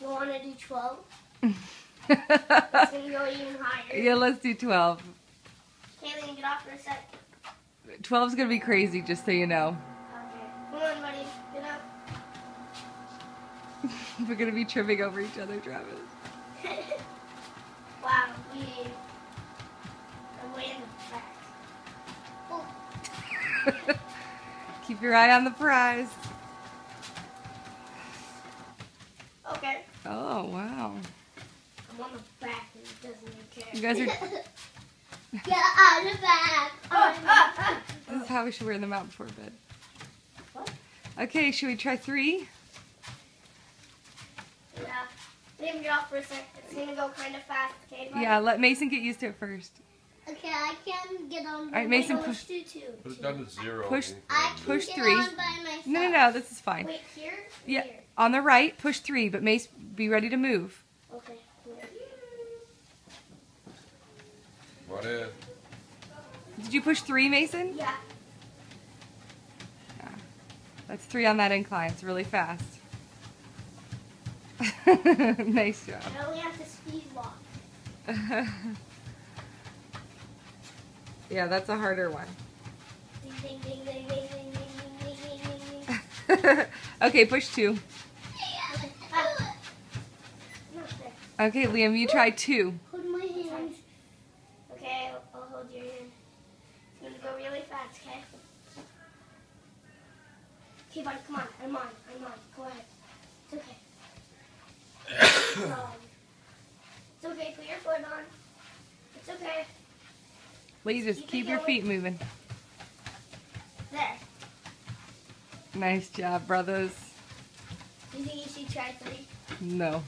You want to do 12? It's going to go even higher. yeah, let's do 12. Kaylin, get off for a sec. 12 is going to be crazy, just so you know. Okay. Come on, buddy. Get up. We're going to be tripping over each other, Travis. wow, we are way in the back. Keep your eye on the prize. Okay. Oh, wow. I'm on the back and it doesn't even care. You guys are. Get out of the back. Oh, ah, ah. This is how we should wear them out before bed. What? Okay, should we try three? Yeah. Let him get off for a sec. It's going to go kind of fast, okay? buddy? Yeah, let Mason get used to it first. Okay, I can get on. All right, Mason, push- let's do two. Put it down to zero. Push- I can Push get three. on by myself. No, no, no, this is fine. Wait, here? Yeah, Here? on the right, push three, but Mace, be ready to move. Okay. here. What in? Did you push three, Mason? Yeah. yeah. That's three on that incline. It's really fast. nice job. I only have to speed walk. Yeah, that's a harder one. okay, push two. Okay, Liam, you try two. Hold my hand. Okay, I'll, hold your hand. It's gonna go really fast, okay? Okay, on, come on. I'm on. I'm on. Go ahead. It's okay. um, it's okay. Put your foot on. It's okay. Lee, just Keep keep your feet moving. There. Nice job, brothers. Do you think you should try three? No.